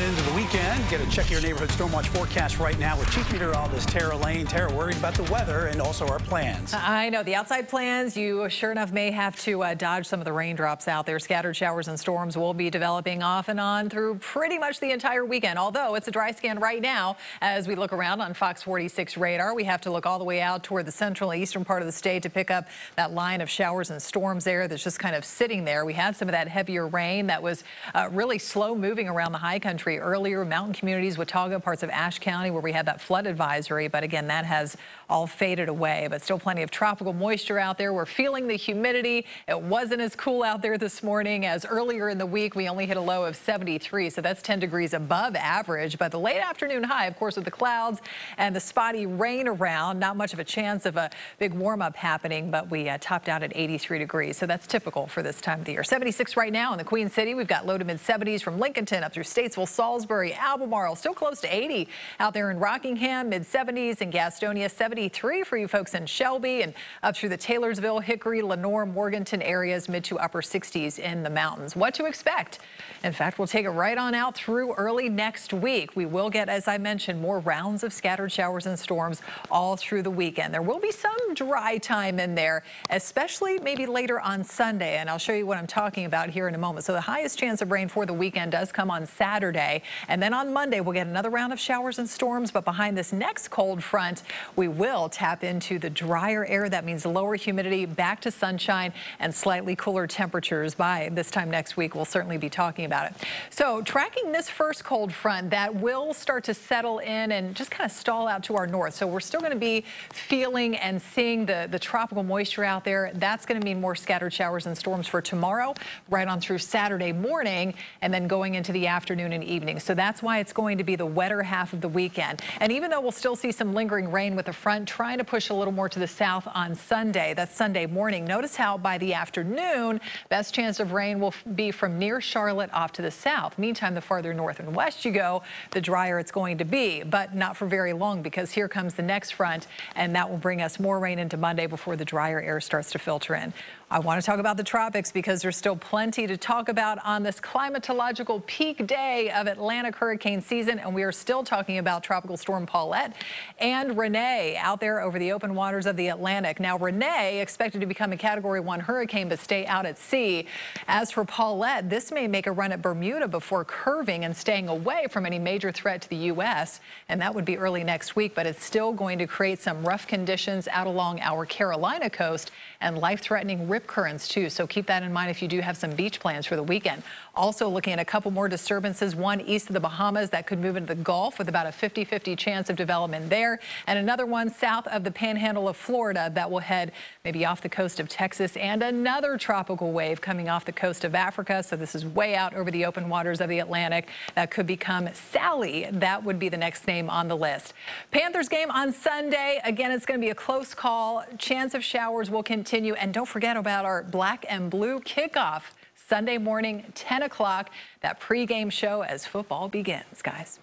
into weekend. Get a check your neighborhood storm watch forecast right now with Chief Meteorologist Tara Lane. Tara, worried about the weather and also our plans. I know the outside plans. You sure enough may have to uh, dodge some of the raindrops out there. Scattered showers and storms will be developing off and on through pretty much the entire weekend. Although it's a dry scan right now as we look around on Fox 46 radar. We have to look all the way out toward the central and eastern part of the state to pick up that line of showers and storms there that's just kind of sitting there. We had some of that heavier rain that was uh, really slow moving around the high country country mountain communities, Watauga, parts of Ashe County, where we had that flood advisory. But again, that has all faded away, but still plenty of tropical moisture out there. We're feeling the humidity. It wasn't as cool out there this morning as earlier in the week. We only hit a low of 73, so that's 10 degrees above average. But the late afternoon high, of course, with the clouds and the spotty rain around, not much of a chance of a big warm up happening, but we uh, topped out at 83 degrees. So that's typical for this time of the year. 76 right now in the Queen City. We've got low to mid 70s from Lincolnton up through Statesville, Salisbury, Albemarle, still close to 80 out there in Rockingham, mid 70s in Gastonia, 73 for you folks in Shelby and up through the Taylorsville, Hickory, Lenoir, Morganton areas, mid to upper 60s in the mountains. What to expect? In fact, we'll take it right on out through early next week. We will get, as I mentioned, more rounds of scattered showers and storms all through the weekend. There will be some dry time in there, especially maybe later on Sunday, and I'll show you what I'm talking about here in a moment. So the highest chance of rain for the weekend does come on Saturday. And then on Monday, we'll get another round of showers and storms. But behind this next cold front, we will tap into the drier air. That means lower humidity, back to sunshine, and slightly cooler temperatures by this time next week. We'll certainly be talking about it. So tracking this first cold front that will start to settle in and just kind of stall out to our north. So we're still going to be feeling and seeing the, the tropical moisture out there. That's going to mean more scattered showers and storms for tomorrow, right on through Saturday morning, and then going into the afternoon and evening. So that's why it's going to be the wetter half of the weekend. And even though we'll still see some lingering rain with the front trying to push a little more to the south on Sunday, that's Sunday morning. Notice how by the afternoon, best chance of rain will be from near Charlotte off to the south. Meantime, the farther north and west you go, the drier it's going to be, but not for very long because here comes the next front and that will bring us more rain into Monday before the drier air starts to filter in. I want to talk about the tropics because there's still plenty to talk about on this climatological peak day of Atlantic hurricane season. And we are still talking about Tropical Storm Paulette and Renee out there over the open waters of the Atlantic. Now, Renee expected to become a Category 1 hurricane but stay out at sea. As for Paulette, this may make a run at Bermuda before curving and staying away from any major threat to the U.S. And that would be early next week, but it's still going to create some rough conditions out along our Carolina coast and life-threatening rip currents too. So keep that in mind if you do have some beach plans for the weekend. Also looking at a couple more disturbances, one east of the Bahamas that could move into the Gulf with about a 50-50 chance of development there. And another one south of the panhandle of Florida that will head maybe off the coast of Texas and another tropical wave coming off the coast of Africa. So this is way out over the open waters of the Atlantic. That could become Sally. That would be the next name on the list. Panthers game on Sunday. Again, it's going to be a close call. Chance of showers will continue. And don't forget about about our black and blue kickoff Sunday morning, 10 o'clock, that pregame show as football begins, guys.